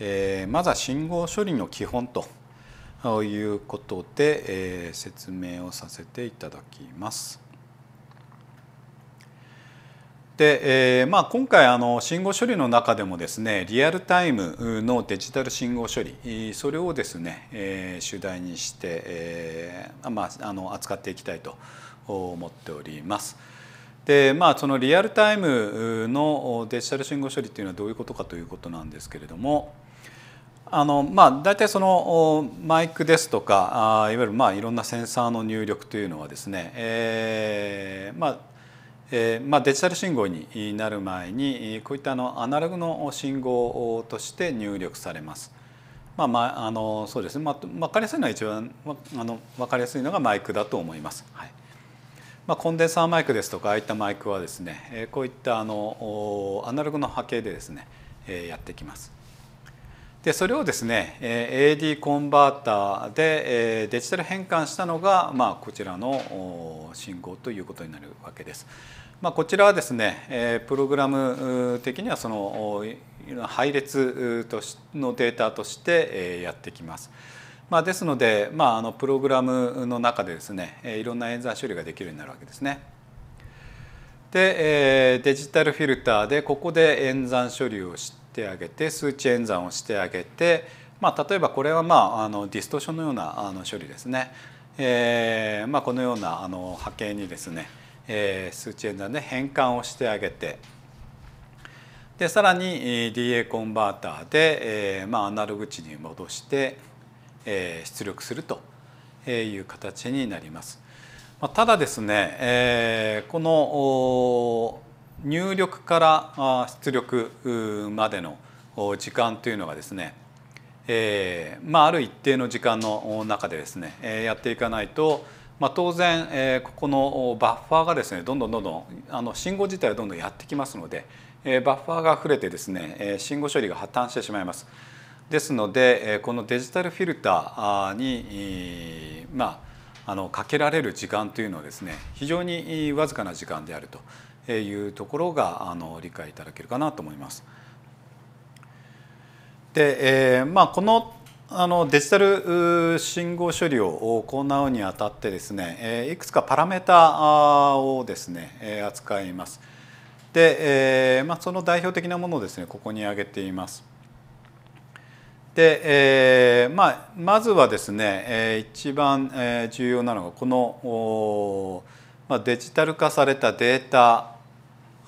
えー、まずは信号処理の基本ということで、えー、説明をさせていただきます。で、えーまあ、今回あの信号処理の中でもですねリアルタイムのデジタル信号処理それをですね、えー、主題にして、えーまあ、あの扱っていきたいと思っております。でまあそのリアルタイムのデジタル信号処理っていうのはどういうことかということなんですけれどもあのまあ大体そのマイクですとかあいわゆるまあいろんなセンサーの入力というのはですね、えー、まあえーまあ、デジタル信号になる前にこういったあのアナログの信号として入力されます。まあまあ、あのそうですね、まあ、分かりやすいのは一番あの分かりやすいのがマイクだと思います。はいまあ、コンデンサーマイクですとかああいったマイクはですねこういったあのアナログの波形でですねやってきます。でそれをですね AD コンバーターでデジタル変換したのが、まあ、こちらの信号ということになるわけです。まあ、こちらはですねプログラム的にはその配列のデータとしてやってきます。まあ、ですので、まあ、あのプログラムの中でですねいろんな演算処理ができるようになるわけですね。でデジタルフィルターでここで演算処理をしてあげて数値演算をしてあげて、まあ、例えばこれは、まあ、あのディストーションのようなあの処理ですね。えーまあ、このようなあの波形にですねえー、数値演算で変換をしてあげてでさらに DA コンバーターで、えーまあ、アナログ値に戻して、え、出力するという形になります。ま、ただですね、え、この入力から出力までの時間というのがですね、えまあ、ある一定の時間の中でですねやっていかないとまあ、当然、え、ここのバッファーがですねどんどんどんどんあの信号自体はどんどんやってきますので、え、バッファーが溢れてですね、え、信号処理が破綻してしまいます。ですので、このデジタルフィルターに、まあ、あのかけられる時間というのはですね非常にわずかな時間であるというところがあの理解いただけるかなと思います。で、えーまあ、このあのデジタル信号処理を行うにあたってですねいくつかパラメータをですね扱います。で、まあ、その代表的なものをですねここに挙げています。で、えーまあ、まずはですね一番重要なのがこの、まあ、デジタル化されたデータ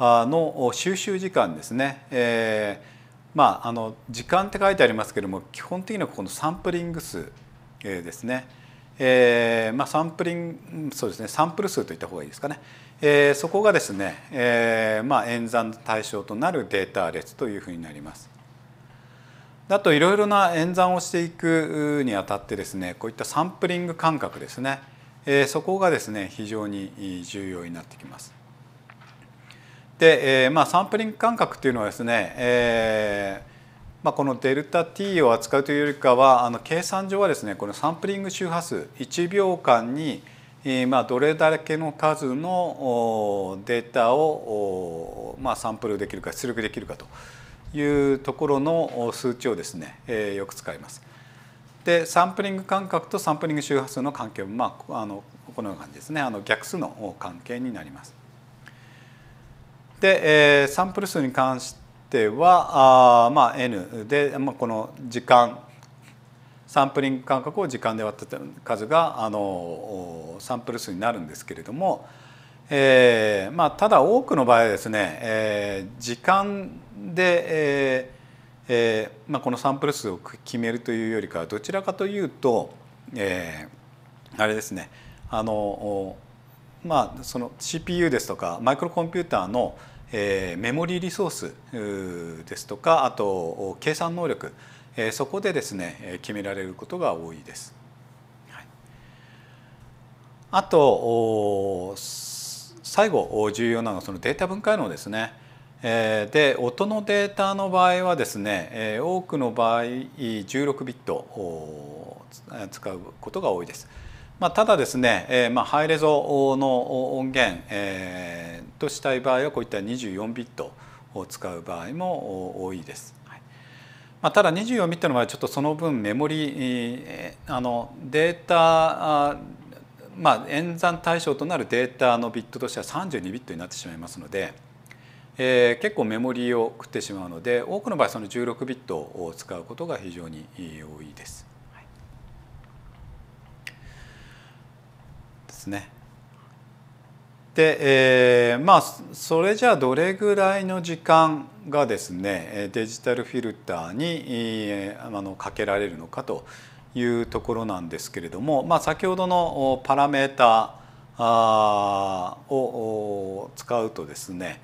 の収集時間ですね。えーまあ、あの時間って書いてありますけども基本的にはこのサンプリング数ですね、えま、サンプリングそうですねサンプル数といった方がいいですかね、えー、そこがですね、えーまあ、演算の対象となるデータ列というふうになります。あといろいろな演算をしていくにあたってですねこういったサンプリング感覚ですね、え、そこがですね非常に重要になってきます。で、えまあ、サンプリング感覚っていうのはですね、えーまあ、このデルタ t を扱うというよりかはあの計算上はですねこのサンプリング周波数1秒間に、えーまあ、どれだけの数のデータを、まあ、サンプルできるか出力できるかというところの数値をですね、えー、よく使います。でサンプリング間隔とサンプリング周波数の関係は、まあ、あのこのような感じですねあの逆数の関係になります。で、えー、サンプル数に関してはあ、まあ、n で、まあ、この時間サンプリング間隔を時間で割った数があのサンプル数になるんですけれども、えーまあ、ただ多くの場合はですね、えー、時間で、えーえーまあ、このサンプル数を決めるというよりかはどちらかというと、えー、あれですねあのまあ、その CPU ですとかマイクロコンピューターの、えー、メモリーリソースですとかあと計算能力、えー、そこでですね決められることが多いです。はい、あと最後重要なのはそのデータ分解能ですね。で音のデータの場合はですね多くの場合16ビットを使うことが多いです。まあ、ただですね、えーまあ、ハイレゾの音源、えー、としたい場合はこういった24ビットを使う場合も多いです。まあ、ただ24ビットの場合はちょっとその分メモリーあのデータまあ演算対象となるデータのビットとしては32ビットになってしまいますので、えー、結構メモリーを食ってしまうので多くの場合その16ビットを使うことが非常に多いです。はい、ですね。で、えー、まあそれじゃあどれぐらいの時間がですねデジタルフィルターに、えー、あのかけられるのかというところなんですけれども、まあ、先ほどのパラメータを使うとですね、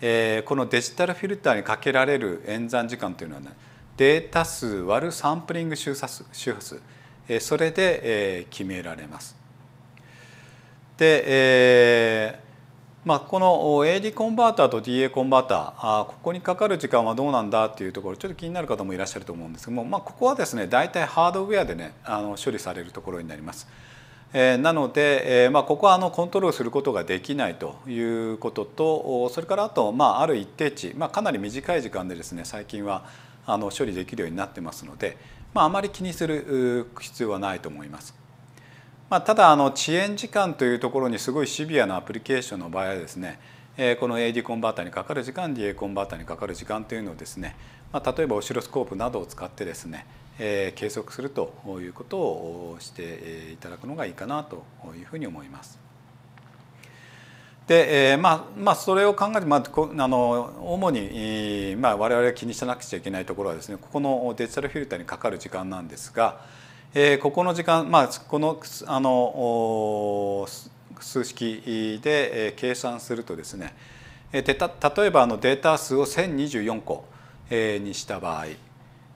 えー、このデジタルフィルターにかけられる演算時間というのはねデータ数割るサンプリング周波数周波数えそれでえ決められます。で、えーまあ、この AD コンバーターと DA コンバーターあここにかかる時間はどうなんだっていうところちょっと気になる方もいらっしゃると思うんですけども、まあ、ここはですね大体ハードウェアでねあの処理されるところになります。え、なので、えまあ、ここはあのコントロールすることができないということとそれからあと、まあ、ある一定値、まあ、かなり短い時間でですね最近はあの処理できるようになってますので、まあ、あまり気にする必要はないと思います。まあ、ただあの遅延時間というところにすごいシビアなアプリケーションの場合はですねこの AD コンバータにかかる時間 DA コンバータにかかる時間というのをですね、ま、例えばオシロスコープなどを使ってですね計測するということをしていただくのがいいかなというふうに思います。で、えー、まあまあそれを考えて、まあ、あの主に、まあ、我々が気にしなくちゃいけないところはですねここのデジタルフィルターにかかる時間なんですが、えー、ここの時間、まあ、このあの数式で計算するとですねでた例えばあのデータ数を1024個にした場合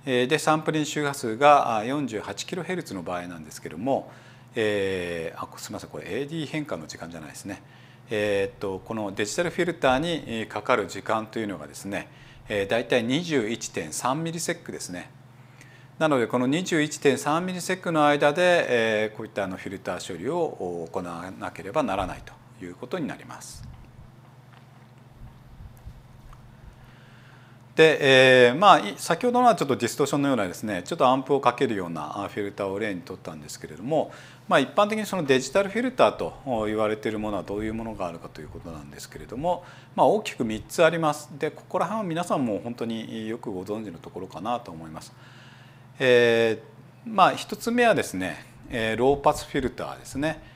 でサンプリン周波数が 48kHz の場合なんですけども、えー、あすみませんこれ AD 変化の時間じゃないですね、えー、っとこのデジタルフィルターにかかる時間というのがですね大体21.3ミリセックですね。なのでこの21.3ミリセックの間で、えこういったあのフィルター処理を行わなければならないということになります。で、えー、まあ先ほどのはちょっとディストーションのようなですねちょっとアンプをかけるようなフィルターを例にとったんですけれども、まあ、一般的にそのデジタルフィルターと言われているものはどういうものがあるかということなんですけれども、まあ、大きく3つあります。でここら辺は皆さんも本当によくご存知のところかなと思います。えー、まあ1つ目はですね、えー、ローパスフィルターですね。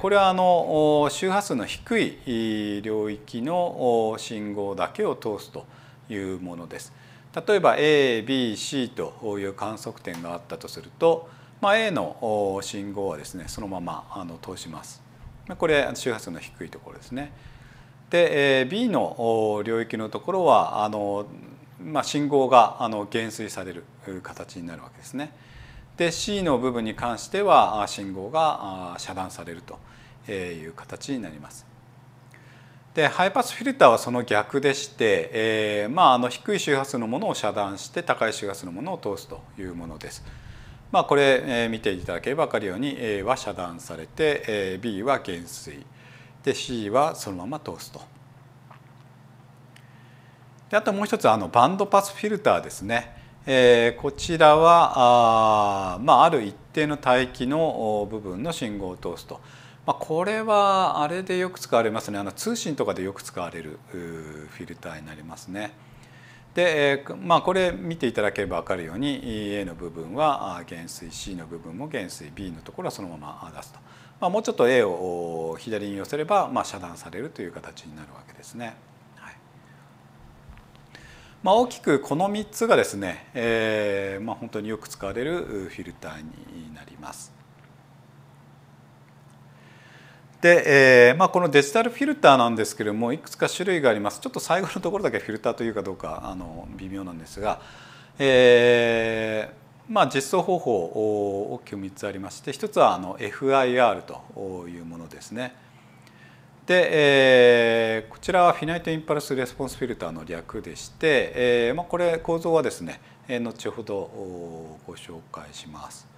これはあの周波数の低い領域の信号だけを通すというものです。例えば ABC という観測点があったとすると、まあ、A の信号はですねそのままあの通します。これ周波数の低いところですね。で B の領域のところはあのまあ、信号があの減衰される形になるわけですね。で C の部分に関しては信号が遮断されるという形になります。でハイパスフィルターはその逆でして、えーまあ、あの低い周波数のものを遮断して高い周波数のものを通すというものです。まあ、これ、えー、見ていただければ分かるように A は遮断されて、えー、B は減衰で C はそのまま通すと。であともう一つあのバンドパスフィルターですね。えー、こちらはあ,、まあ、ある一定の帯域の部分の信号を通すと。まあ、これはあれでよく使われますねあの通信とかでよく使われるフィルターになりますね。で、えー、まあ、これ見ていただければ分かるように A の部分は減衰 C の部分も減衰 B のところはそのまま出すと、まあ、もうちょっと A を左に寄せれば、まあ、遮断されるという形になるわけですね。まあ、大きくこの3つがですね、えーまあ、本当によく使われるフィルターになります。で、えーまあ、このデジタルフィルターなんですけれどもいくつか種類がありますちょっと最後のところだけフィルターというかどうかあの微妙なんですが、えーまあ、実装方法大きく3つありまして一つはあの FIR というものですね。で、えー、こちらは finite impulse response filter の略でして、えーまあ、これ構造はですね、後ほどご紹介します。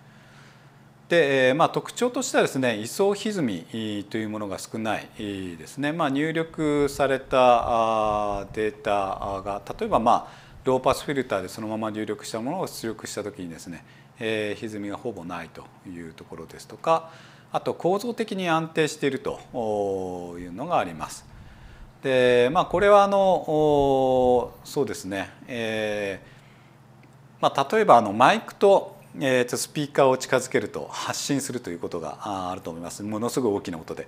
で、まあ、特徴としてはですね位相歪みというものが少ないですね、まあ、入力されたデータが例えばまあローパスフィルターでそのまま入力したものを出力した時にですね、えー、歪みがほぼないというところですとかあと構造的に安定しているというのがあります。でまあこれはあのそうですね、えーまあ、例えばあのマイクとえー、とスピーカーを近づけると発信するということがあると思いますものすごい大きな音で。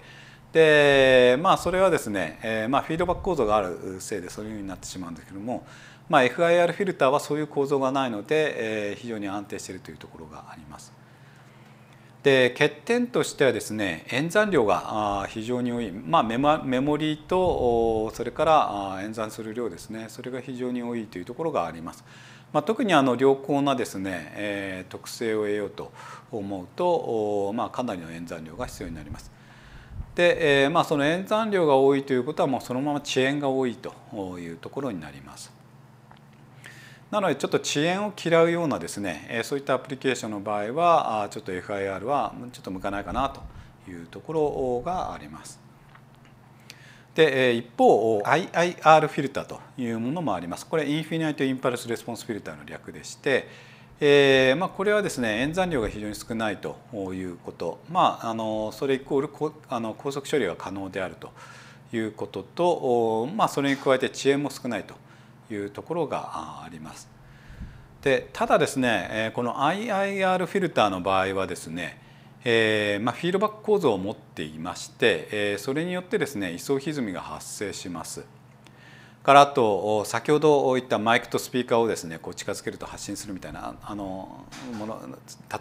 でまあそれはですね、えー、まあフィードバック構造があるせいでそういうふうになってしまうんですけども、まあ、FIR フィルターはそういう構造がないので、えー、非常に安定しているというところがあります。で欠点としてはですね演算量が非常に多い、まあ、メモリーとそれから演算する量ですねそれが非常に多いというところがあります。まあ、特にあの良好なですね、えー、特性を得ようと思うと、まあ、かなりの演算量が必要になります。で、えーまあ、その演算量が多いということはもうそのまま遅延が多いというところになります。なのでちょっと遅延を嫌うようなですねそういったアプリケーションの場合はちょっと FIR はちょっと向かないかなというところがあります。で一方 IIR フィルターというものもあります。これ Infinity Impulse Response Filter の略でして、えーまあ、これはですね演算量が非常に少ないということ、まあ、あのそれイコールあの高速処理が可能であるということと、まあ、それに加えて遅延も少ないというところがあります。でただですねこの IIR フィルターの場合はですねえーまあ、フィードバック構造を持っていまして、えー、それによってですね位相歪みが発生します。からあと先ほど言ったマイクとスピーカーをですねこう近づけると発信するみたいなあのもの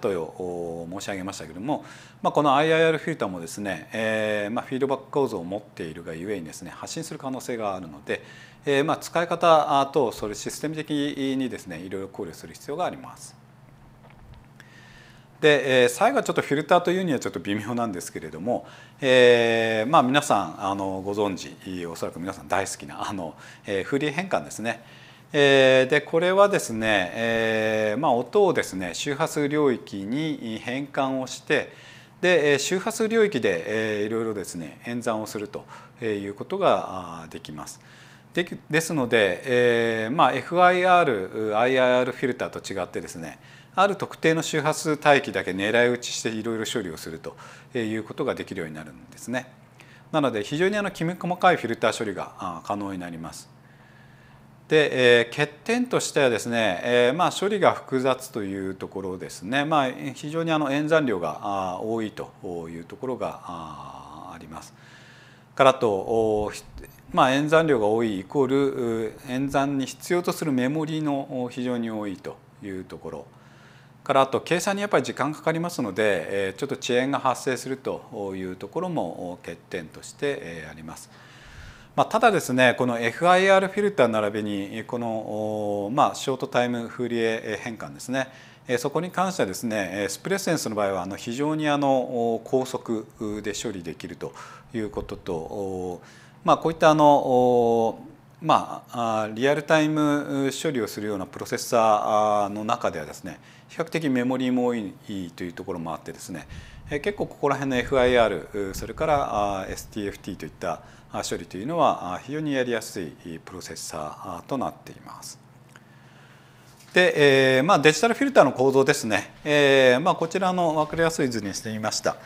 例えを申し上げましたけれども、まあ、この IIR フィルターもですね、えーまあ、フィードバック構造を持っているがゆえにですね発信する可能性があるので、えーまあ、使い方とそれシステム的にですねいろいろ考慮する必要があります。で、えー、最後はちょっとフィルターというにはちょっと微妙なんですけれども、えー、まあ皆さんあのご存知おそらく皆さん大好きなあの、えー、フリー変換ですね。えー、でこれはですね、えーまあ、音をですね周波数領域に変換をしてで周波数領域で、えー、いろいろですね演算をするということができます。でですので、えーまあ、FIR、IIR フィルターと違ってですねある特定の周波数帯域だけ狙い撃ちしていろいろ処理をするということができるようになるんですね。なので非常にあのきめ細かいフィルター処理が可能になります。で、えー、欠点としてはですね、えー、まあ処理が複雑というところですね、まあ、非常にあの演算量が多いというところがあります。からと、まあ、演算量が多いイコール演算に必要とするメモリの非常に多いというところ。からあと計算にやっぱり時間かかりますのでちょっと遅延が発生するというところも欠点としてあります。まあ、ただですねこの FIR フィルター並びにこの、まあ、ショートタイムフーリエ変換ですねそこに関してはですねスプレッセンスの場合はあの非常にあの高速で処理できるということと、まあ、こういったあのまあ、リアルタイム処理をするようなプロセッサーの中ではですね比較的メモリーも多いというところもあってですね結構ここら辺の FIR それから STFT といった処理というのは非常にやりやすいプロセッサーとなっています。で、えーまあ、デジタルフィルターの構造ですね、えーまあ、こちらの分かりやすい図にしてみました。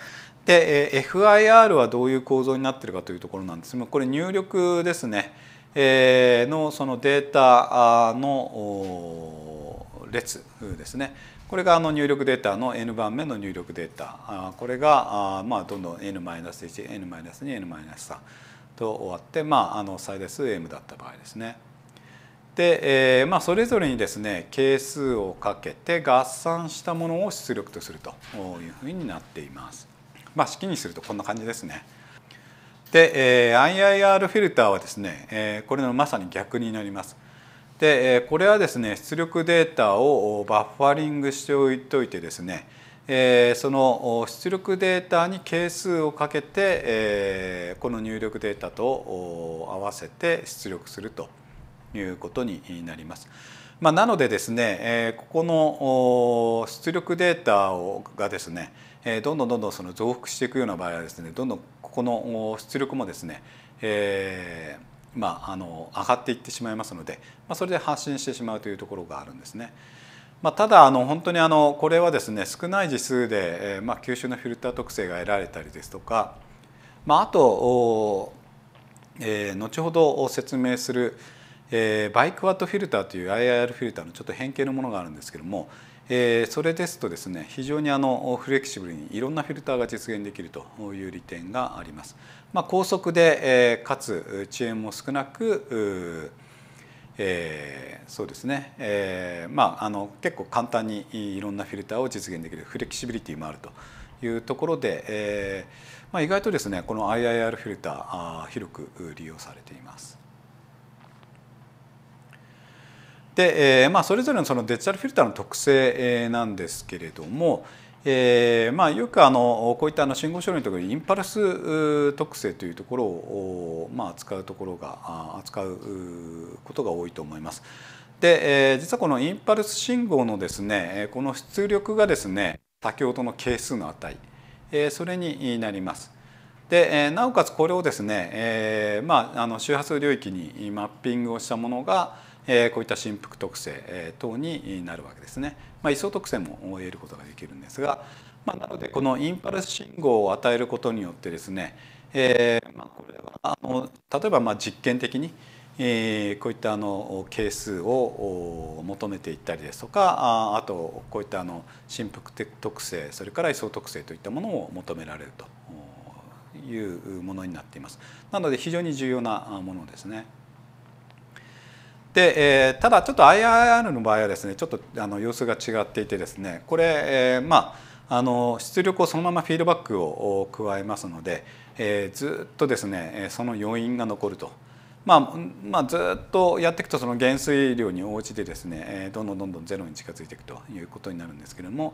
で、えー、FIR はどういう構造になっているかというところなんですがこれ入力ですね、のそのデータの列ですねこれがあの入力データの n 番目の入力データこれがまあどんどん n-1 n-2 n-3 と終わって、まあ、あの最大数 m だった場合ですね。で、えーまあ、それぞれにですね係数をかけて合算したものを出力とするというふうになっています。まあ、式にするとこんな感じですね。で、えー、IIR フィルターはですね、えー、これのまさに逆になります。でえこれはですね出力データをバッファリングしておいといてですねえその出力データに係数をかけてえこの入力データと合わせて出力するということになります。まあ、なのでですねえここの出力データをがですねえどんどんどんどんその増幅していくような場合はですねどんどんここの出力もですね、えー、まあ、あの上がっていってしまいますので、まあ、それで発信してしまうというところがあるんですね。まあ、ただあの本当にあのこれはですね少ない時数で、えまあ、吸収のフィルター特性が得られたりですとか、まあ、あと、えー、後ほど説明する、えー、バイクワットフィルターという IIR フィルターのちょっと変形のものがあるんですけども、えー、それですとですね非常にあのフレキシブルにいろんなフィルターが実現できるという利点があります。まあ、高速で、えー、かつ遅延も少なくえー、そうですね、えー、まああの結構簡単にいろんなフィルターを実現できるフレキシビリティもあるというところで、えーまあ、意外とですねこの IIR フィルターあ広く利用されています。で、えーまあ、それぞれのそのデジタルフィルターの特性なんですけれども、えーまあ、よくあのこういったあの信号処理のところにインパルス特性というところを、まあ、扱うところが扱うことが多いと思います。で、えー、実はこのインパルス信号のですねこの出力がですね先ほどの係数の値、えー、それになります。でなおかつこれをですね、えーまあ、あの周波数領域にマッピングをしたものがえこういった振幅特性等になるわけですね。まあ、位相特性も得ることができるんですが、まあ、なのでこのインパルス信号を与えることによってですね、えーまあ、これはあの例えばまあ実験的にえー、こういったあの係数を求めていったりですとかああとこういったあの振幅特性それから位相特性といったものを求められるというものになっています。なので非常に重要なものですね。で、えー、ただちょっと IIR の場合はですねちょっとあの様子が違っていてですねこれ、えー、まああの出力をそのままフィードバックを加えますので、えー、ずっとですねその余韻が残ると。まあまあ、ずっとやっていくとその減衰量に応じてですねどんどんどんどんゼロに近づいていくということになるんですけれども、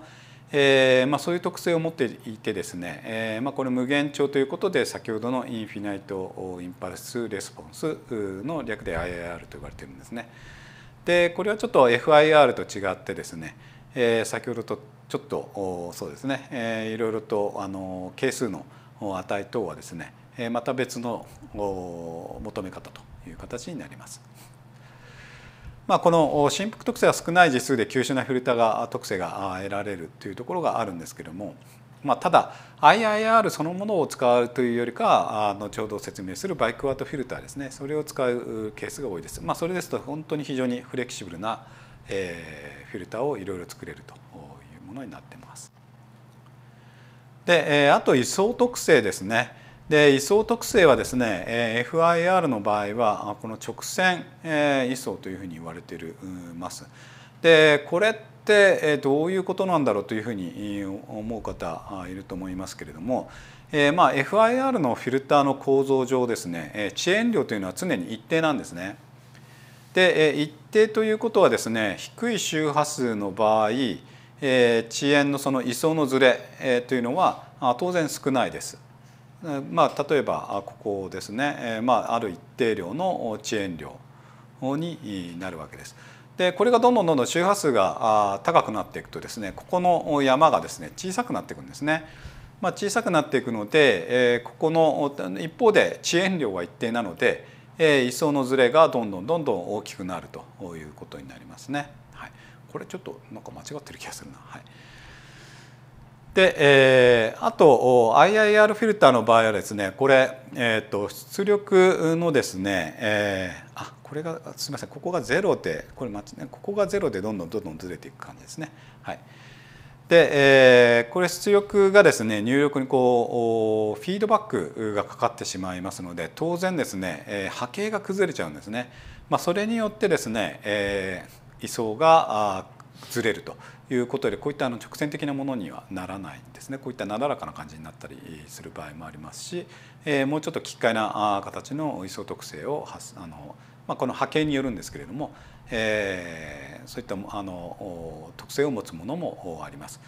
えーまあ、そういう特性を持っていてですね、えーまあ、これ無限長ということで先ほどの Infinite Impulse Responseの略で IIR と呼ばれてるんですね。でこれはちょっと FIR と違ってですね、えー、先ほどとちょっとそうですね、えー、いろいろとあの係数の値等はですねまた別の求め方という形になります。まあ、この振幅特性は少ない次数で急収なフィルターが特性が得られるというところがあるんですけども、まあ、ただ IIR そのものを使うというよりか後ほど説明するバイクワットフィルターですねそれを使うケースが多いです。まあ、それですと本当に非常にフレキシブルな、フィルターをいろいろ作れるというものになってます。であと位相特性ですね。で位相特性はですね FIR の場合はこの直線位相というふうに言われています。でこれってどういうことなんだろうというふうに思う方いると思いますけれども、えまあ FIR のフィルターの構造上ですね遅延量というのは常に一定なんですね。で一定ということはですね低い周波数の場合遅延のその位相のずれというのは当然少ないです。まあ、例えばここですね、まあ、ある一定量の遅延量になるわけです。でこれがどんどんどんどん周波数が高くなっていくとですねここの山がですね小さくなっていくんですね。まあ、小さくなっていくので、ここの一方で遅延量は一定なので、位相のずれがどんどんどんどん大きくなるということになりますね。はい、これちょっとなんか間違ってる気がするな。はいで、えー、あと IIR フィルターの場合はですねこれ、えーと、出力のですね、えー、あこれがすみませんここがゼロでこれ、ね、ここがゼロでどんどんどんどんずれていく感じですね。はい、で、えー、これ出力がですね入力にこうフィードバックがかかってしまいますので当然ですね、えー、波形が崩れちゃうんですね。まあ、それによってですね、えー、位相がずれるということでこういったあの直線的なものにはならないんですねこういったなだらかな感じになったりする場合もありますし、えー、もうちょっと奇怪な形の位相特性をあの、まあ、この波形によるんですけれども、えー、そういったあの特性を持つものもあります。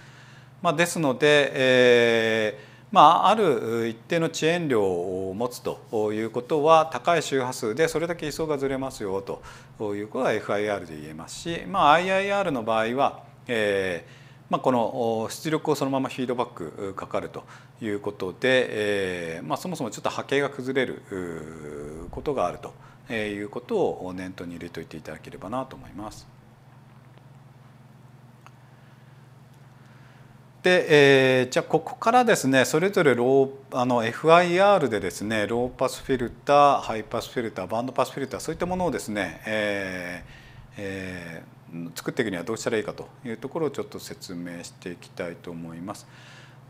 まあ、ですので、えーまあ、ある一定の遅延量を持つということは高い周波数でそれだけ位相がずれますよということは FIR で言えますし、まあ、IIR の場合はえーまあ、この出力をそのままフィードバックかかるということで、えーまあ、そもそもちょっと波形が崩れることがあるということを念頭に入れておいていただければなと思います。で、えー、じゃあここからですねそれぞれローあの FIR でですねローパスフィルターハイパスフィルターバンドパスフィルターそういったものをですね、えーえー、作っていくにはどうしたらいいかというところをちょっと説明していきたいと思います。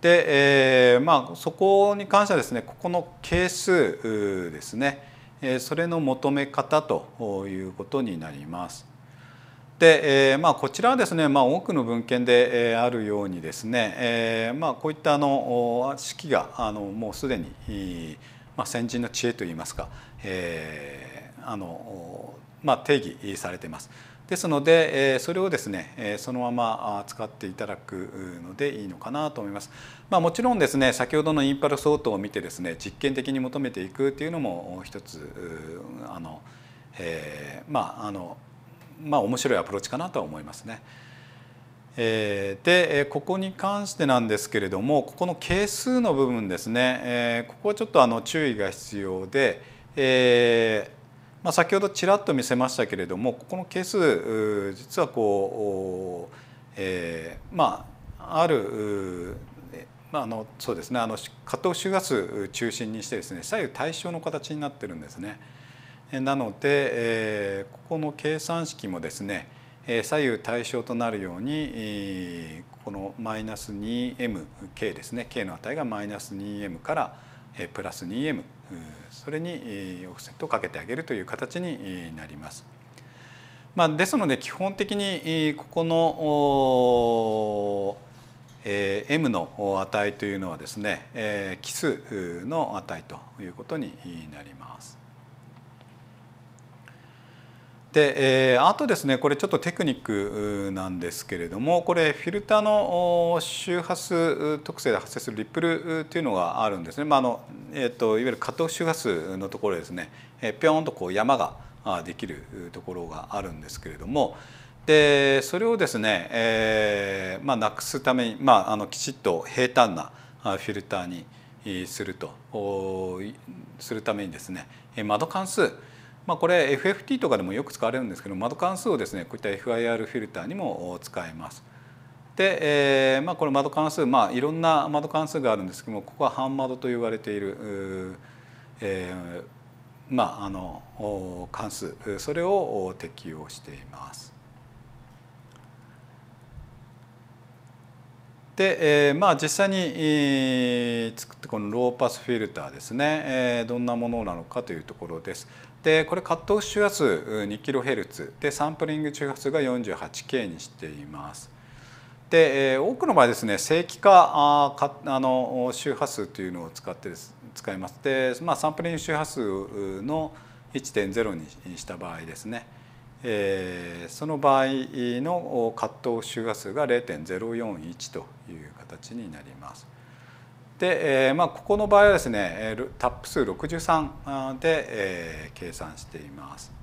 で、えー、まあそこに関してはですねここの係数ですねそれの求め方ということになります。で、えーまあ、こちらはですね、まあ、多くの文献で、えー、あるようにですね、えーまあ、こういったあの式があのもうすでに、まあ、先人の知恵といいますか、えーあのまあ、定義されています。ですので、えー、それをですね、えー、そのまま使っていただくのでいいのかなと思います。まあ、もちろんですね先ほどのインパルス応答を見てですね実験的に求めていくっていうのも一つあの、えー、まああのまあ面白いアプローチかなとは思いますね。えー、でここに関してなんですけれどもここの係数の部分ですね、えー、ここはちょっとあの注意が必要で、えーまあ、先ほどちらっと見せましたけれどもここの係数実はこう、えー、まああるまあ、あのそうですねあの加藤周波数中心にしてですね左右対称の形になってるんですね。なので、えー、ここの計算式もですね左右対称となるようにこのマイナス 2mk ですね k の値がマイナス 2m からプラス 2m それにオフセットをかけてあげるという形になります。まあ、ですので基本的にここの m の値というのはですね奇数の値ということになります。で、えー、あとですねこれちょっとテクニックなんですけれどもこれフィルターの周波数特性で発生するリップルっていうのがあるんですね、まああのえーと、いわゆるカット周波数のところですね。ぴょんとこう山ができるところがあるんですけれども。でそれをですね、えーまあ、なくすために、まあ、あのきちっと平坦なフィルターにするとするためにですね窓関数まあ、これ FFT とかでもよく使われるんですけど窓関数をですねこういった FIR フィルターにも使えます。で、えーまあ、これ窓関数、まあ、いろんな窓関数があるんですけどもここは半窓と言われている、えー、まああの関数それを適用しています。で、えー、まあ実際に、えー、作ってこのローパスフィルターですね、えー、どんなものなのかというところです。でこれカットオフ周波数 2kHz でサンプリング周波数が 48K にしています。で、多くの場合ですね正規化あかあの周波数というのを使って使います。で、まあ、サンプリング周波数の1.0にした場合ですね、えー、その場合のカット周波数が0.041という形になります。で、えーまあ、ここの場合はですねタップ数63で、えー、計算しています。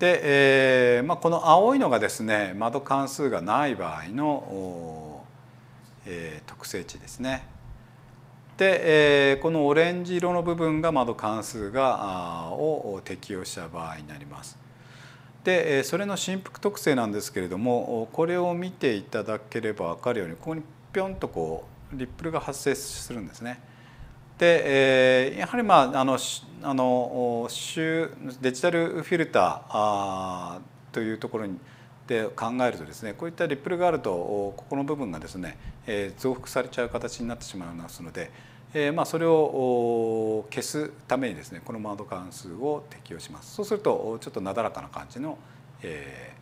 で、えーまあ、この青いのがですね窓関数がない場合の、えー、特性値ですね。で、えー、このオレンジ色の部分が窓関数がを適用した場合になります。でそれの振幅特性なんですけれどもこれを見ていただければ分かるようにここにぴょんとこうリップルが発生するんですね。で、え、やはりまああのあのデジタルフィルターというところにで考えるとですねこういったリップルがあるとここの部分がですね、え、増幅されちゃう形になってしまいますので、え、まそれを消すためにですねこの窓関数を適用します。そうするとちょっとなだらかな感じの、え、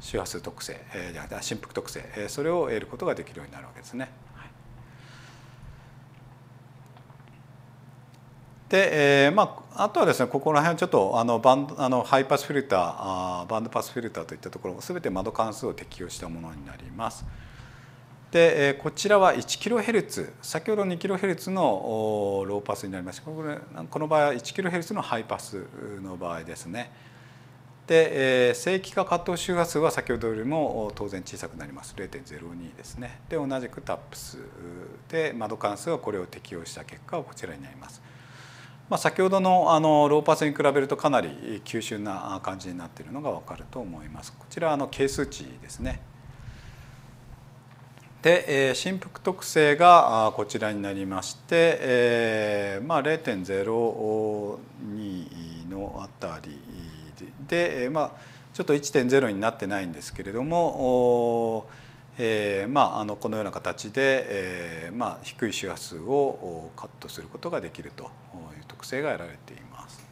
周波数特性、えー、振幅特性、え、それを得ることができるようになるわけですね。で、えーまあ、あとはですねここら辺ちょっとあのバンあのハイパスフィルターあバンドパスフィルターといったところも全て窓関数を適用したものになります。で、えー、こちらは 1kHz 先ほど 2kHz のローパスになりましたこれこの場合は 1kHz のハイパスの場合ですね。で、えー、正規化カット周波数は先ほどよりも当然小さくなります0.02ですねで同じくタップ数で窓関数はこれを適用した結果はこちらになります。まあ、先ほどのあのローパスに比べるとかなり急峻な感じになっているのが分かると思います。こちらはの係数値ですね。で、えー、振幅特性がこちらになりまして、えーまあ、0.02のあたりで、まあ、ちょっと1.0になってないんですけれども、えーまあ、あのこのような形で、えーまあ、低い周波数をカットすることができると特性が得られています。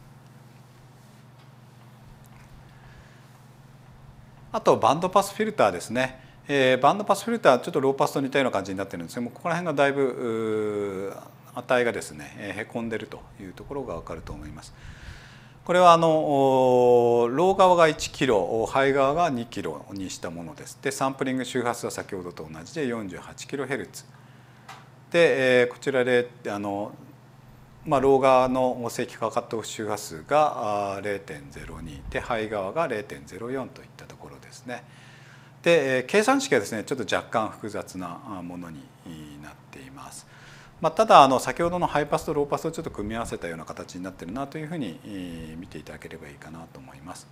あとバンドパスフィルターですね。えー、バンドパスフィルターちょっとローパスと似たような感じになってるんですけどもここら辺がだいぶ値がですねへこんでるというところが分かると思います。これはあのロー側が1キロハイ側が2キロにしたものです。でサンプリング周波数は先ほどと同じで48キロヘルツ。で、えー、こちらであのまあ、ロー側の正規化カットオフ周波数が0.02でハイ側が0.04といったところですね。で計算式はですねちょっと若干複雑なものになっています。まあ、ただあの先ほどのハイパスとローパスをちょっと組み合わせたような形になってるなというふうに見ていただければいいかなと思います。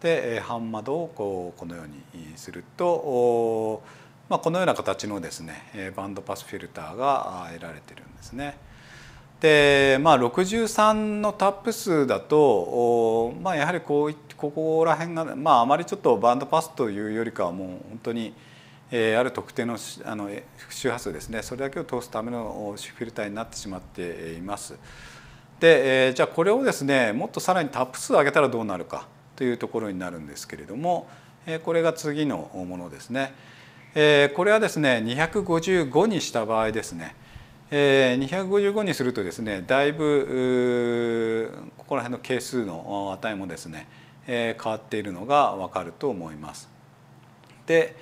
で半窓をこうこのようにすると、まあ、このような形のですねバンドパスフィルターが得られてるんですね。でまあ63のタップ数だと、まあ、やはりこうここら辺が、まあ、あまりちょっとバンドパスというよりかはもう本当に、えー、ある特定のあの周波数ですねそれだけを通すためのフィルターになってしまっています。で、えー、じゃあこれをですねもっとさらにタップ数上げたらどうなるかというところになるんですけれども、えー、これが次のものですね。えー、これはですね255にした場合ですねえー、255にするとですねだいぶここら辺の係数の値もですね、えー、変わっているのが分かると思います。で、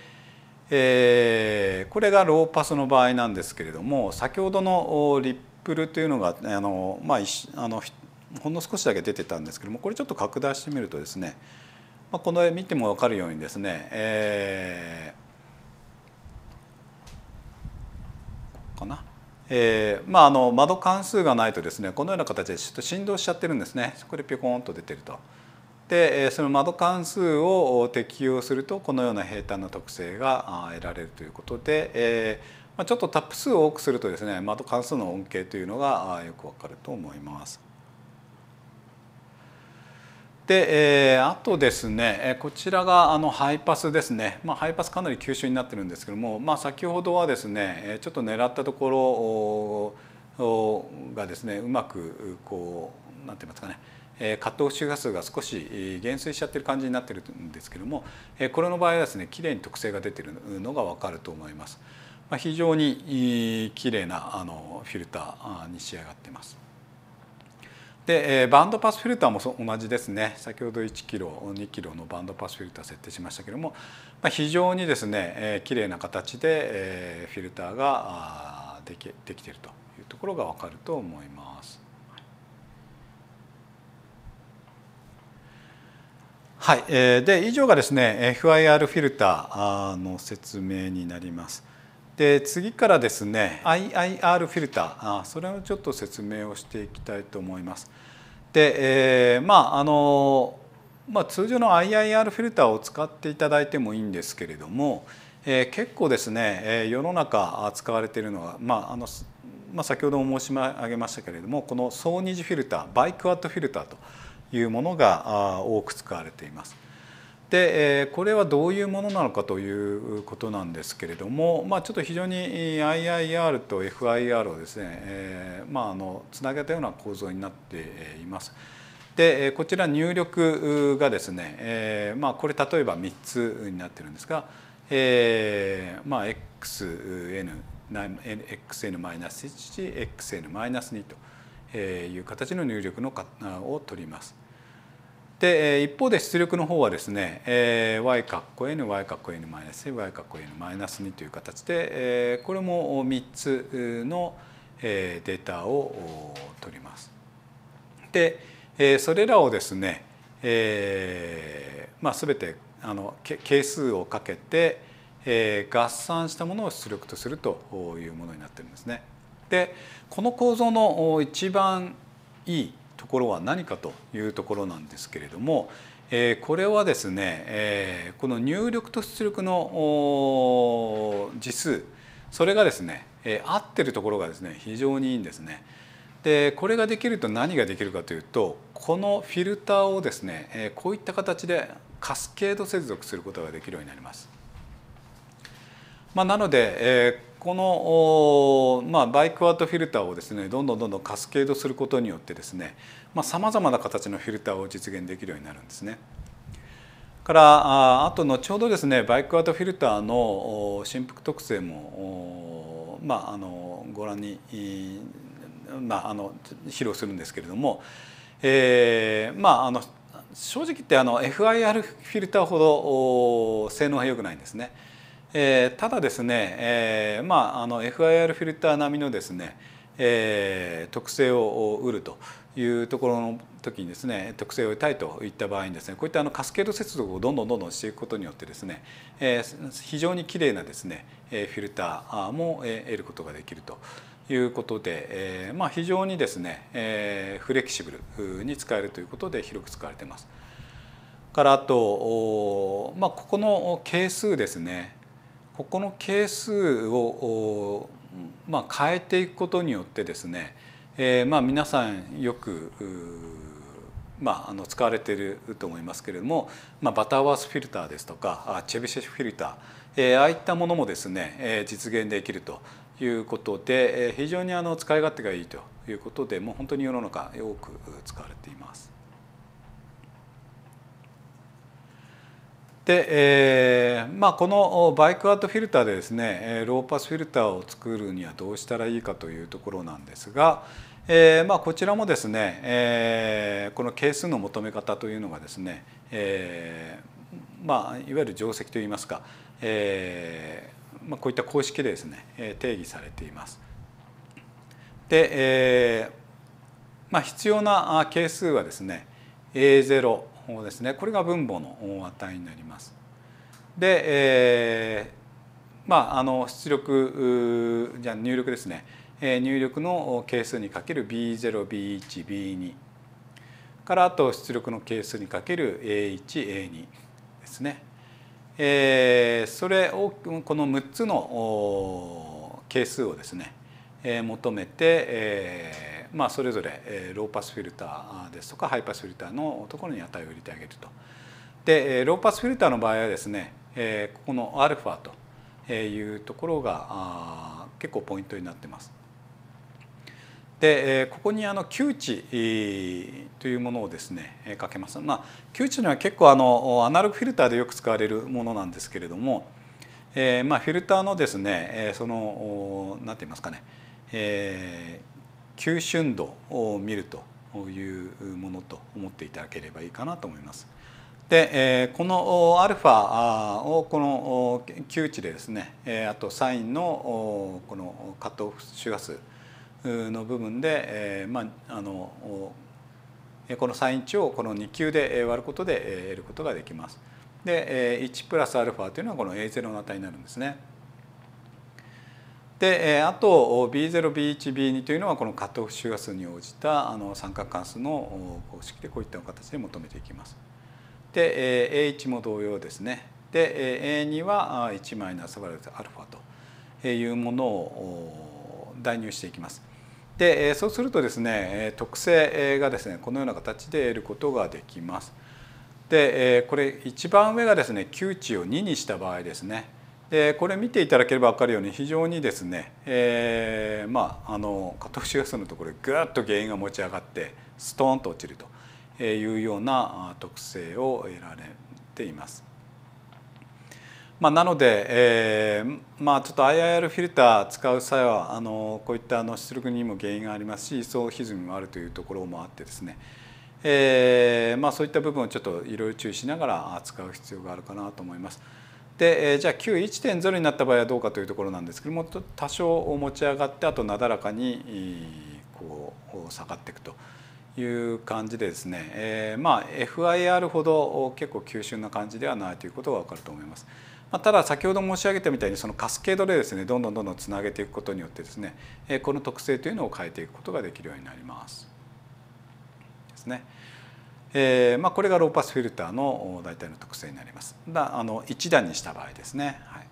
えー、これがローパスの場合なんですけれども先ほどのリップルというのがあの、まあ、あのほんの少しだけ出てたんですけどもこれちょっと拡大してみるとですね、まあ、この絵見ても分かるようにですね、えー、かな？えーまあ、あの窓関数がないとですねこのような形でちょっと振動しちゃってるんですねそこでピョコンと出てると。でその窓関数を適用するとこのような平坦な特性が得られるということで、えーま、ちょっとタップ数を多くするとですね窓関数の恩恵というのがよくわかると思います。で、えー、あとですねこちらがあのハイパスですね、まあ、ハイパスかなり急峻になってるんですけども、まあ、先ほどはですねちょっと狙ったところがですねうまくこうなんて言いますかねカットオフ周波数が少し減衰しちゃってる感じになってるんですけどもこれの場合はですねきれいに特性が出てるのが分かると思います。ま、非常にきれいなあのフィルターに仕上がっています。でバンドパスフィルターも同じですね先ほど1キロ2キロのバンドパスフィルター設定しましたけれども非常にですねきれいな形でフィルターができできているというところが分かると思います。はい、で以上がですね FIR フィルターの説明になります。で次からですね IIR フィルターそれをちょっと説明をしていきたいと思います。で、えー、まああのまあ、通常の IIR フィルターを使っていただいてもいいんですけれども、えー、結構ですね世の中使われているのは、まああのまあ、先ほども申し上げましたけれどもこの総二次フィルターバイクワットフィルターというものが多く使われています。でこれはどういうものなのかということなんですけれども、まあ、ちょっと非常に IIR と FIR をですね、え、まあ、あのつなげたような構造になっています。でこちら入力がですね、え、まあ、これ例えば3つになってるんですが、え、まあ、XN XN-1 XN-2 という形の入力のを取ります。で一方で出力の方はですね y かっこ n y かっこ n マイナス y かっこ n マイナス2という形でこれも3つのデータを取ります。でそれらをですねえーまあ、全てあの係数をかけて、えー、合算したものを出力とするというものになってるんですね。でこの構造の一番いいところは何かというところなんですけれども、え、これはですね、え、この入力と出力の次数それがですね、え、合ってるところがですね非常にいいんですね。でこれができると何ができるかというとこのフィルターをですね、えこういった形でカスケード接続することができるようになります。まあ、なので、えこの、まあ、 biquad フィルターをですねどんどんどんどんカスケードすることによってですねさまざ、まな形のフィルターを実現できるようになるんですね。からあと後ほどですね biquad フィルターの振幅特性も、まあ、あのご覧に、まあ、あの披露するんですけれども、えー、まああの正直言ってあの FIR フィルターほど性能は良くないんですね。えー、ただですね、えー、まああの FIR フィルター並みのですね、えー、特性を売るというところの時にですね特性を得たいといった場合にですねこういったあのカスケード接続をどんどんどんどんしていくことによってですね、えー、非常にきれいなですねフィルターも得ることができるということで、えー、まあ非常にですね、えー、フレキシブルに使えるということで広く使われています。からあと、まあ、ここの係数ですねここの係数を、まあ、変えていくことによってですね、えー、まあ皆さんよくまあ、あの使われていると思いますけれども、まあ、バターワースフィルターですとかチェビシェフフィルター、えー、ああいったものもですね、えー、実現できるということで、えー、非常にあの使い勝手がいいということでもう本当に世の中多く使われています。で、えーまあ、このバイクアートフィルターでですねローパスフィルターを作るにはどうしたらいいかというところなんですが、えーまあ、こちらもですね、えー、この係数の求め方というのがですね、えーまあ、いわゆる定石といいますか、えーまあ、こういった公式でですね定義されています。で、えーまあ、必要な係数はですね A0 ですねこれが分母の値になります。で、えー、まああの出力じゃ入力ですね入力の係数にかける B0B1B2 からあと出力の係数にかける A1A2 ですね。えー、それをこの6つの係数をですね求めて、えーまあ、それぞれローパスフィルターですとかハイパスフィルターのところに値を入れてあげると。でローパスフィルターの場合はですねここの α というところが結構ポイントになってます。でここにあの吸値というものをですねかけます。まあ吸値には結構あのアナログフィルターでよく使われるものなんですけれども、えー、まあフィルターのですねその何て言いますかね、えー、急春度を見るというものと思っていただければいいかなと思います。でこの α をこの吸値でですねあとサインのこのカットオフ周波数の部分でまああのこのサイン値をこの2級で割ることで得ることができます。で1プラス α というのはこの A0 の値になるんですね。であと B0B1B2 というのはこのカットオフ周波数に応じたあの三角関数の公式でこういった形で求めていきます。で A1 も同様ですね。で A2 は1マイナスバルアルファというものを代入していきます。でそうするとですね特性がですねこのような形で得ることができます。でこれ一番上がですね吸値を2にした場合ですねでこれ見ていただければ分かるように非常にですね、えー、まああの加藤周波数のところでぐっと原因が持ち上がってストーンと落ちるというような特性を得られています。まあ、なので、えー、まあちょっと IIR フィルター使う際はあのこういったあの出力にも原因がありますし位相歪みもあるというところもあってですね、えーまあ、そういった部分をちょっといろいろ注意しながら使う必要があるかなと思います。で、えじゃあ Q1.0 になった場合はどうかというところなんですけども多少持ち上がってあとなだらかにこう下がっていくという感じでですね、えー、まあ FIR ほど結構急峻な感じではないということが分かると思います。まあ、ただ先ほど申し上げたみたいにそのカスケードでですねどんどんどんどんつなげていくことによってですねこの特性というのを変えていくことができるようになります。ですね。えーまあ、これがローパスフィルターの大体の特性になります。だあの1段にした場合ですね。はい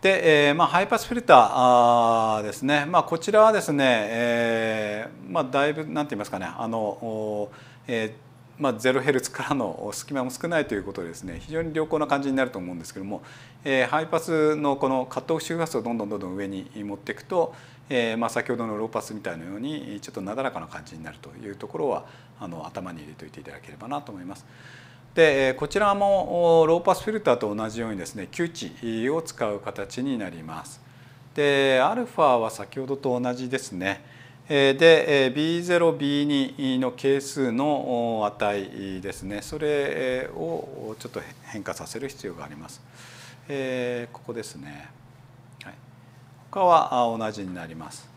で、えーまあ、ハイパスフィルターですね、まあ、こちらはですね、えーまあ、だいぶなんて言いますかねあの、えーまあ、0ヘルツからの隙間も少ないということでですね非常に良好な感じになると思うんですけども、えー、ハイパスのこのカットオフ周波数をどんどんどんどん上に持っていくと、えーまあ、先ほどのローパスみたいなようにちょっとなだらかな感じになるというところはあの頭に入れておいていただければなと思います。でこちらもローパスフィルターと同じようにですね吸値を使う形になります。で α は先ほどと同じですね。で B0B2 の係数の値ですねそれをちょっと変化させる必要があります。ここですね。他は同じになります。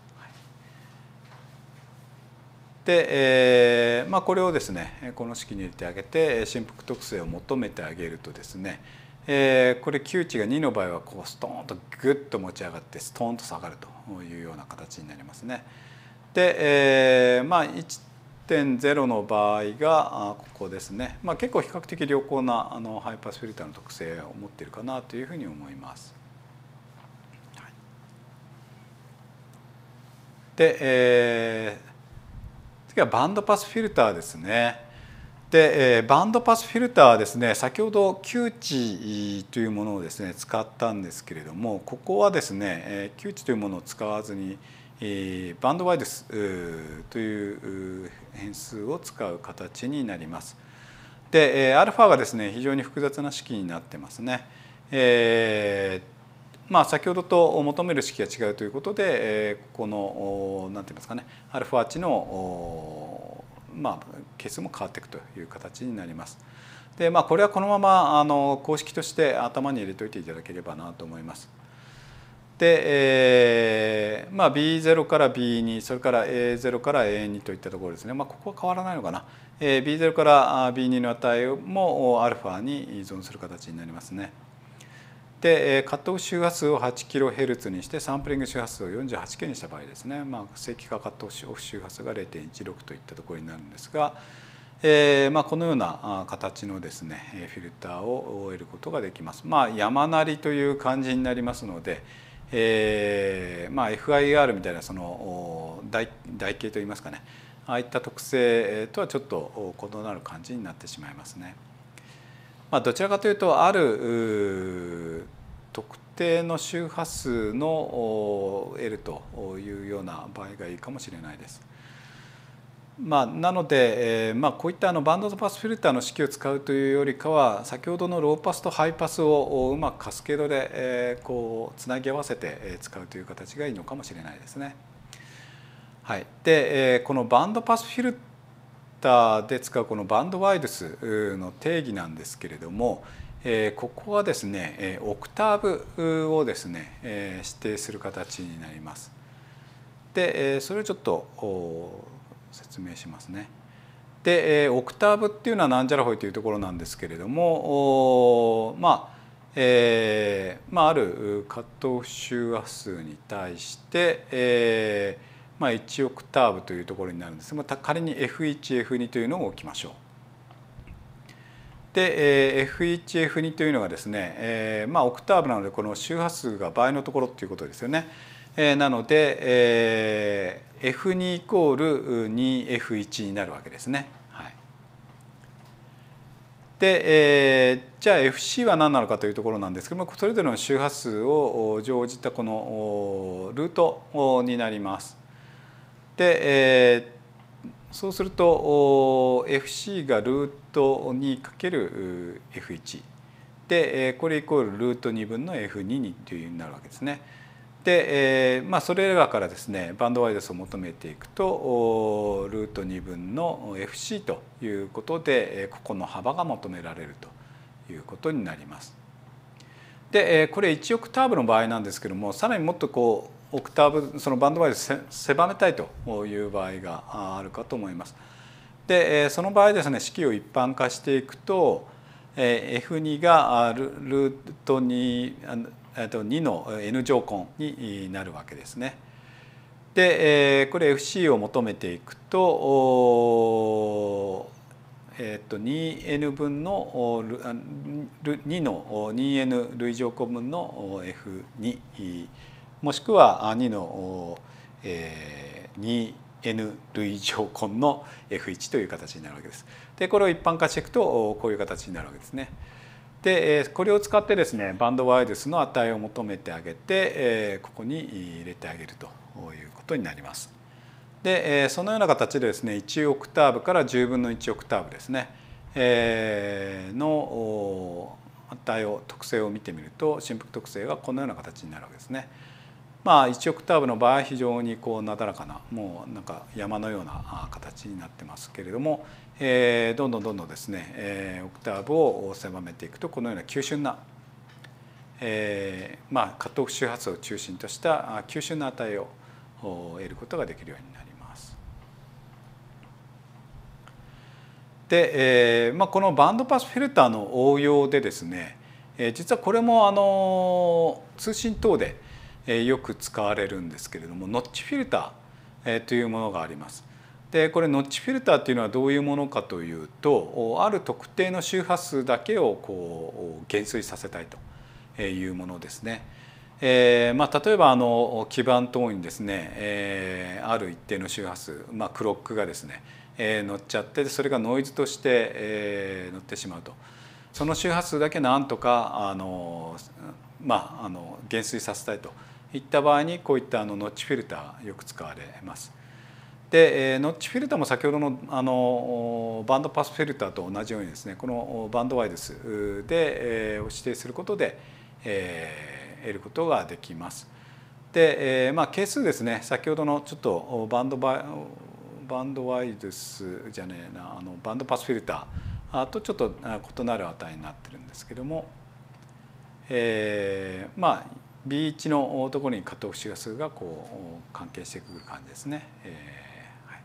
で、えーまあ、これをですねこの式に入れてあげて振幅特性を求めてあげるとですね、えー、これ吸値が2の場合はこうストーンとグッと持ち上がってストーンと下がるというような形になりますね。で、えー、まあ1.0の場合がここですね、まあ、結構比較的良好なあのハイパスフィルターの特性を持っているかなというふうに思います。で、えー次はバンドパスフィルターですね。で、えー、バンドパスフィルターはですね先ほど吸値というものをですね使ったんですけれどもここはですね、えー、吸値というものを使わずに、えー、バンドワイドスという変数を使う形になります。で、えー、アルファがですね非常に複雑な式になってますね。えーまあ、先ほどと求める式が違うということで、えー、この何て言いますかねアルファ値のまあ係数も変わっていくという形になります。でまあこれはこのままあの公式として頭に入れておいていただければなと思います。で、えーまあ、B0 から B2 それから A0 から A2 といったところですね、まあ、ここは変わらないのかな、えー、B0 から B2 の値も α に依存する形になりますね。でカットオフ周波数を 8kHz にしてサンプリング周波数を 48K にした場合ですね、まあ、正規化カットオフ周波数が0.16といったところになるんですが、えーまあ、このような形のですねフィルターを得ることができます。まあ、山なりという感じになりますので、えーまあ、FIR みたいなその台台形といいますかねああいった特性とはちょっと異なる感じになってしまいますね。まあ、どちらかというとある特定の周波数の得るというような場合がいいかもしれないです。まあ、なので、えーまあ、こういったあのバンドパスフィルターの式を使うというよりかは先ほどのローパスとハイパスをうまくカスケードで、えー、こうつなぎ合わせて使うという形がいいのかもしれないですね。はい、で、えー、このバンドパスフィルターで使うこのバンドワイドスの定義なんですけれども、ここはですねオクターブをですね指定する形になります。でそれをちょっと説明しますね。でオクターブっていうのはなんじゃらほいというところなんですけれどもまあえーまあ、あるカットオフ周波数に対して、えーまあ、1オクターブというところになるんですが仮に F1F2 というのを置きましょう。で F1F2 というのがですね、まあオクターブなのでこの周波数が倍のところっていうことですよね。なので、F2 イコール 2F1 になるわけですね。はい、で、えー、じゃあ FC は何なのかというところなんですけどもそれぞれの周波数を乗じたこのルートになります。で、えー、そうすると FC がルート 2×F1 でこれイコールルート2分の F2 にというになるわけですね。で、えーまあ、それらからですねバンドワイドスを求めていくとルート2分の FC ということでここの幅が求められるということになります。でこれ1オクターブの場合なんですけどもさらにもっとこうオクターブそのバンドワイド狭めたいという場合があるかと思います。でその場合ですね式を一般化していくと F2 がルート2 2の N 乗根になるわけですね。でこれ FC を求めていくとえっと 2n 分の2の 2n 類乗根分の F2 もしくは2の 2n 類乗根の F1 という形になるわけです。でこれを一般化していくとこういう形になるわけですね。でこれを使ってですねバンドワイドスの値を求めてあげてここに入れてあげるということになります。でそのような形でですね1オクターブから10分の1オクターブですねの値を特性を見てみると振幅特性がこのような形になるわけですね。まあ1オクターブの場合非常にこうなだらかなもうなんか山のような形になってますけれども、えー、どんどんどんどんですね、えー、オクターブを狭めていくとこのような急峻な、えー、まあカットオフ周波数を中心とした急峻な値を得ることができるようになります。で、えーまあ、このバンドパスフィルターの応用でですね、えー、実はこれもあの通信等でよく使われるんですけれどもノッチフィルターというものがあります。でこれノッチフィルターっていうのはどういうものかというとある特定の周波数だけをこう減衰させたいというものですね。えーまあ、例えばあの基板等にですね、えー、ある一定の周波数、まあ、クロックがですね、えー、乗っちゃってそれがノイズとして、えー、乗ってしまうとその周波数だけなんとかあの、まあ、あの減衰させたいといった場合にこういったあのノッチフィルターよく使われます。で、えー、ノッチフィルターも先ほどのあのバンドパスフィルターと同じようにですねこのバンドワイドスで、えー、を指定することで、えー、得ることができます。で、えーまあ、係数ですね先ほどのちょっとバンドババンドワイドスじゃねえなあのバンドパスフィルターとちょっと異なる値になってるんですけども、えー、まあ B1 のところにカットオフ周波数がこう関係してくる感じですね。えーはい、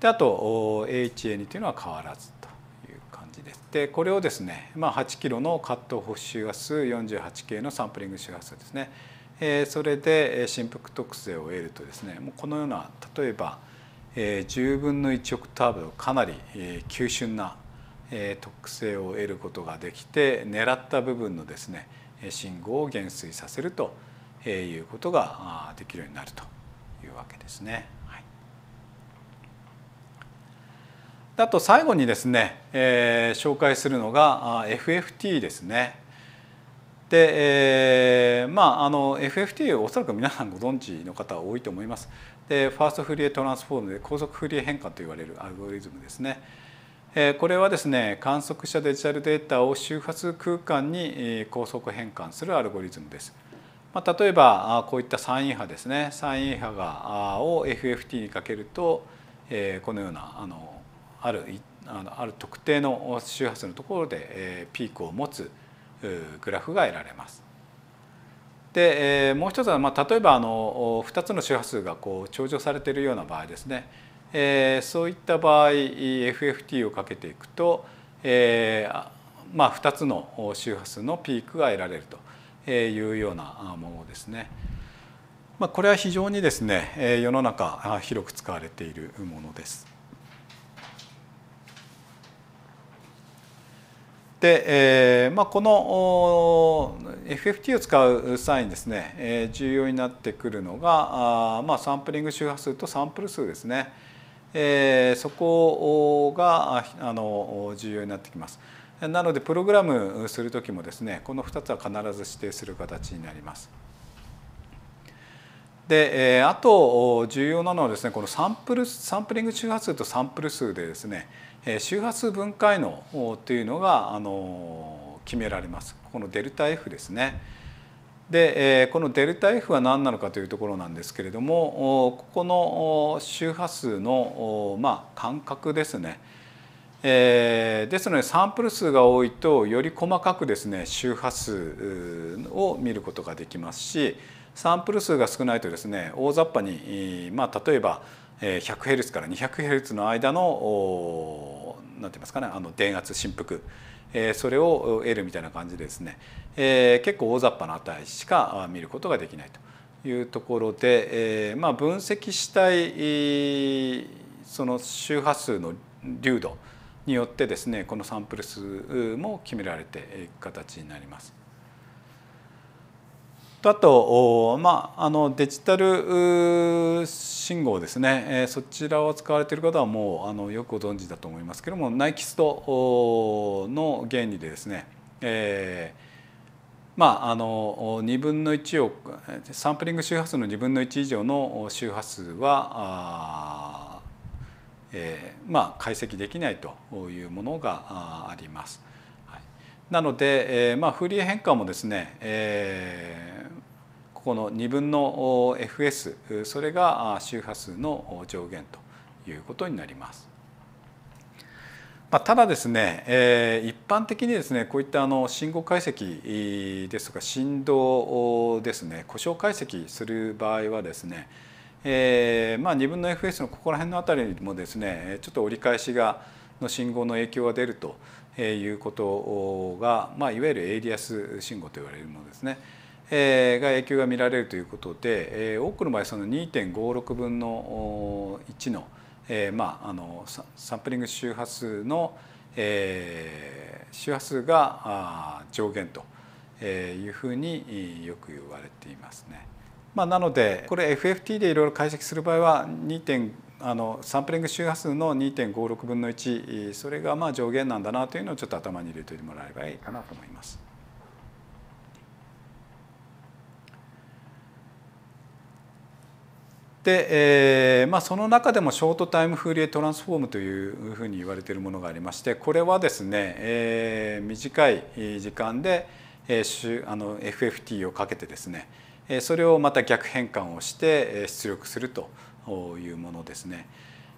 であと AHA2 というのは変わらずという感じです。でこれをですね、まあ、8キロのカットオフ周波数 48K のサンプリング周波数ですね。えー、それで振幅特性を得るとですねもうこのような例えば、えー、10分の1オクターブかなり、えー、急峻な、えー、特性を得ることができて狙った部分のですね信号を減衰させるということができるようになるというわけですね。はい、あと最後にですね、えー、紹介するのが FFT ですね。で、えー、まああの FFT おそらく皆さんご存知の方多いと思います。でファーストフリエトランスフォームで高速フリエ変換と言われるアルゴリズムですね。これはですね観測したデジタルデータを周波数空間に高速変換するアルゴリズムです。まあ、例えばこういったサイン波ですねサイン波がを FFT にかけるとこのようなあのあるあのある特定の周波数のところでピークを持つグラフが得られます。でもう一つは、まあ、例えばあの2つの周波数がこう頂上されているような場合ですねえー、そういった場合 FFT をかけていくと、えーまあ、2つの周波数のピークが得られるというようなものですね。まあ、これは非常にですね世の中広く使われているものです。で、えーまあ、この FFT を使う際にですね、えー、重要になってくるのがあ、まあ、サンプリング周波数とサンプル数ですね。えー、そこがあの重要になってきます。なのでプログラムする時もですねこの2つは必ず指定する形になります。であと重要なのはですねこのサンプルサンプリング周波数とサンプル数でですね周波数分解能というのがあの決められます。このデルタ F ですね。で、このデルタ F は何なのかというところなんですけれどもここの周波数の、間隔ですね。ですのでサンプル数が多いとより細かくですね周波数を見ることができますしサンプル数が少ないとですね大雑把に、まあ、例えば 100Hz から 200Hz の間の何て言いますかねあの電圧振幅えそれを得るみたいな感じでですねえ結構大雑把な値しか見ることができないというところで、えまあ、分析したいその周波数の流度によってですねこのサンプル数も決められていく形になります。あと、まあ、あのデジタル信号ですね、えそちらを使われている方はもうあのよくご存知だと思いますけれどもナイキストの原理でですね、えー、まああの2分の1をサンプリング周波数の2分の1以上の周波数はえー、まあ解析できないというものがあります。はい、なので、えー、まあフーリエ変換もですね、えー、ここの2分の fs それが周波数の上限ということになります。まあ、ただですね、えー、一般的にですねこういったあの信号解析ですとか振動ですね故障解析する場合はですねえーまあ、2分の FS のここら辺の辺りもですねちょっと折り返しがの信号の影響が出るということが、まあ、いわゆるエイリアス信号と言われるものですね、えー、が影響が見られるということで、えー、多くの場合その2.56分の1の,、えーまあ、あのサンプリング周波数の、えー、周波数が上限というふうによく言われていますね。まあ、なのでこれ FFT でいろいろ解析する場合は2あのサンプリング周波数の2.56分の1それがまあ上限なんだなというのをちょっと頭に入れておいてもらえればいいかなと思います。で、えーまあ、その中でもショートタイムフーリエトランスフォームというふうに言われているものがありましてこれはですね、えー、短い時間で、えー、あの FFT をかけてですねそれをまた逆変換をして出力するというものですね。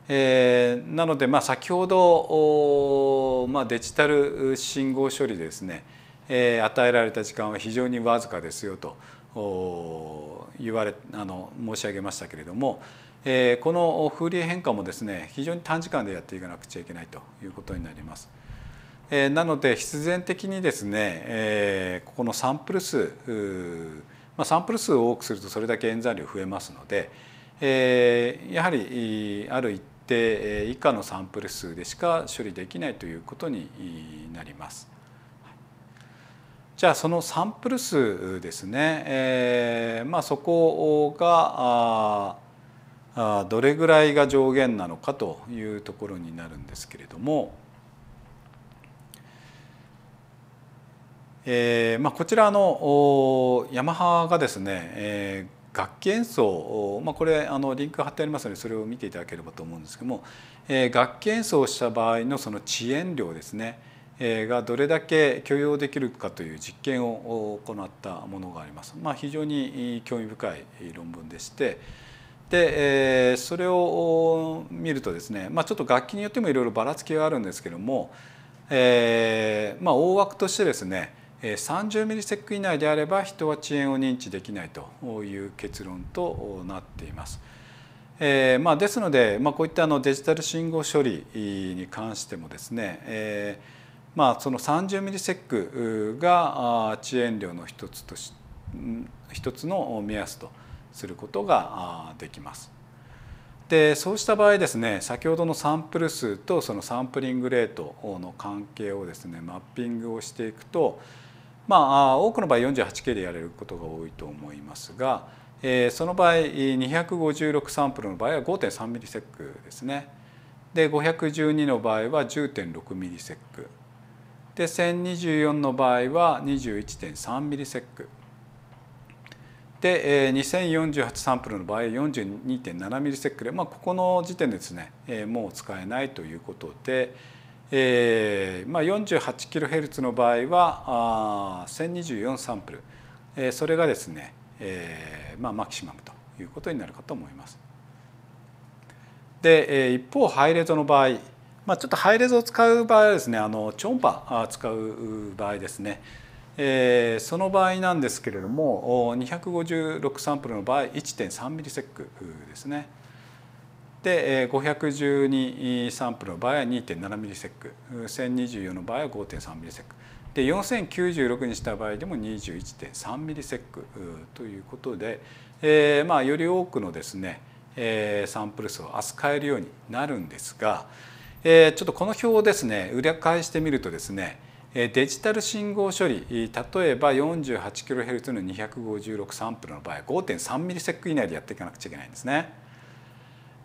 えー、なのでまあ先ほど、まあ、デジタル信号処理でですね、えー、与えられた時間は非常にわずかですよと言われあの申し上げましたけれども、えー、このフーリエ変換もですね非常に短時間でやっていかなくちゃいけないということになります。えー、なので必然的にですね、えー、ここのサンプル数まあ、サンプル数を多くするとそれだけ演算量増えますので、えー、やはりある一定以下のサンプル数でしか処理できないということになります。じゃあそのサンプル数ですね、えー、まあそこがあどれぐらいが上限なのかというところになるんですけれども。えーまあ、こちらのヤマハがですね、えー、楽器演奏、まあ、これあのリンク貼ってありますのでそれを見ていただければと思うんですけども、えー、楽器演奏をした場合のその遅延量ですね、がどれだけ許容できるかという実験を行ったものがあります。まあ、非常に興味深い論文でしてで、えー、それを見るとですね、まあ、ちょっと楽器によってもいろいろばらつきがあるんですけども、えーまあ、大枠としてですね30ミリセック以内であれば人は遅延を認知できないという結論となっています。えーまあ、ですので、まあ、こういったあのデジタル信号処理に関してもですね、えーまあ、その30ミリセックが遅延量の一つとし一つの目安とすることができます。でそうした場合ですね先ほどのサンプル数とそのサンプリングレートの関係をですねマッピングをしていくとまあ多くの場合 48K でやれることが多いと思いますが、えー、その場合256サンプルの場合は5.3ミリセックですね。で512の場合は10.6ミリセック。で1024の場合は21.3ミリセック。で、2048サンプルの場合42.7ミリセックで、まあ、ここの時点ですね、もう使えないということで、えーまあ、48kHz の場合はあ1024サンプル、えー、それがですね、えーまあ、マキシマムということになるかと思います。で、一方ハイレゾの場合、まあ、ちょっとハイレゾを使う場合はですねあの超音波使う場合ですね、えー、その場合なんですけれども256サンプルの場合1.3ミリセックですね。で512サンプルの場合は2.7ミリセック。1024の場合は5.3ミリセック。で4096にした場合でも21.3ミリセックということで、えー、まあより多くのですね、えー、サンプル数を扱えるようになるんですが、えー、ちょっとこの表をですね裏返してみるとですねデジタル信号処理例えば 48kHz の256サンプルの場合5.3ミリセック以内でやっていかなくちゃいけないんですね。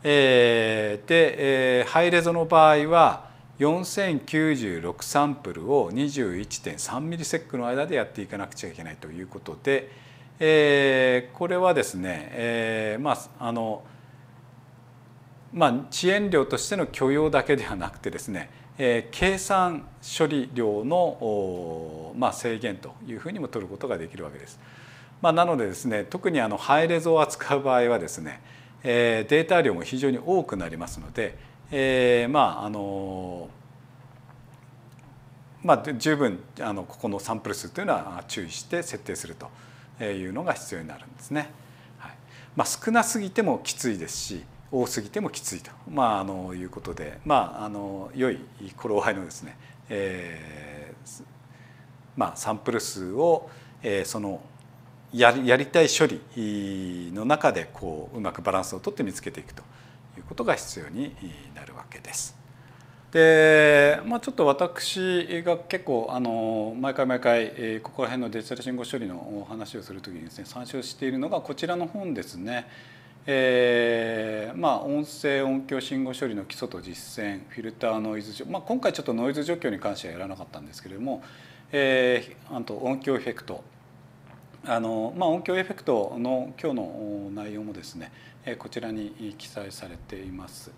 えー、で、えー、ハイレゾの場合は4096サンプルを21.3ミリセックの間でやっていかなくちゃいけないということで、えー、これはですね、えー、まああのまあ遅延量としての許容だけではなくてですね、えー、計算処理量の、まあ、制限というふうにも取ることができるわけです。まあ、なのでですね特にあのハイレゾを扱う場合はですね、えー、データ量も非常に多くなりますので、えー、まああのまあ、十分あのここのサンプル数というのは注意して設定するというのが必要になるんですね。はいまあ、少なすぎてもきついですし多すぎてもきついと、まあ、あのいうことで、まあ、あの良い頃合いのですね、えーまあ、サンプル数を、えー、そのやりやりたい処理の中でこううまくバランスをとって見つけていくということが必要になるわけです。で、まあ、ちょっと私が結構あの毎回毎回ここら辺のデジタル信号処理のお話をする時にですね参照しているのがこちらの本ですね。えー、まあ音声音響信号処理の基礎と実践フィルターノイズ除、まあ、今回ちょっとノイズ除去に関してはやらなかったんですけれども、えー、あと音響エフェクトあの、まあ、音響エフェクトの今日の内容もですねこちらに記載されています。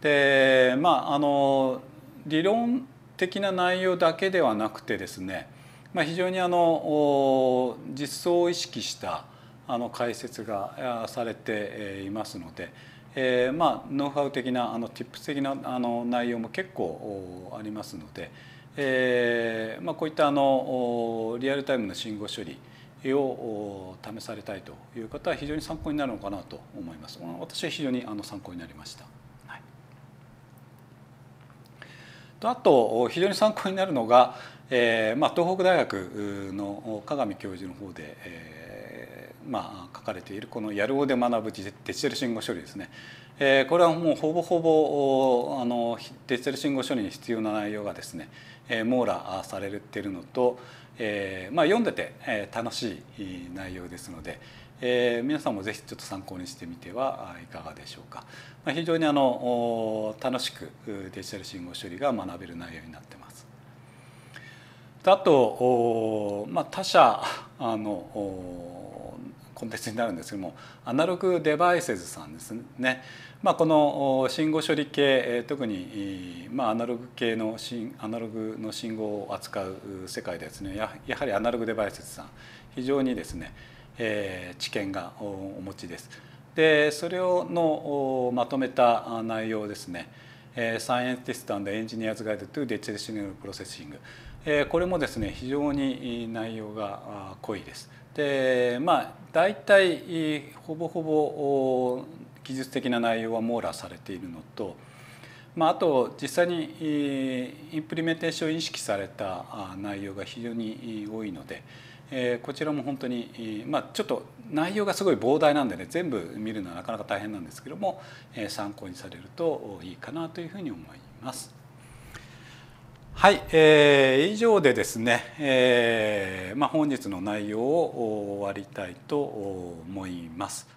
でまああの理論的な内容だけではなくてですね、まあ、非常にあの実装を意識したあの解説がされていますので、えー、まあノウハウ的なあの tips 的なあの内容も結構ありますので、えーまあ、こういったあのリアルタイムの信号処理を試されたいという方は非常に参考になるのかなと思います。私は非常にあの参考になりました。はい、とあと非常に参考になるのが、えーまあ、東北大学の加賀美教授の方で、えーまあ、書かれているこの「やるおで学ぶデジタル信号処理」ですね。えー、これはもうほぼほぼあのデジタル信号処理に必要な内容がですね、えー、網羅されているのと、えーまあ、読んでて、えー、楽しい内容ですので、えー、皆さんもぜひちょっと参考にしてみてはいかがでしょうか。まあ、非常にあの楽しくデジタル信号処理が学べる内容になってます。あと、まあ、他社あのコンテンツになるんですけどもアナログデバイセズさんですね。まあ、この信号処理系特に、まあ、アナログ系のアナログの信号を扱う世界ですねやはりアナログデバイスさん非常にですね、えー、知見がお持ちです。でそれをのまとめた内容ですね「 Scientist Engineer's Guide to Digital Signal Processing」これもですね非常に内容が濃いです。でまあ大体ほぼほぼ技術的な内容は網羅されているのと、まあ、あと実際に implementation を意識された内容が非常に多いので、えこちらも本当に、まあ、ちょっと内容がすごい膨大なんでね全部見るのはなかなか大変なんですけども、え参考にされるといいかなというふうに思います。はい、えー、以上でですね、えーまあ、本日の内容を終わりたいと思います。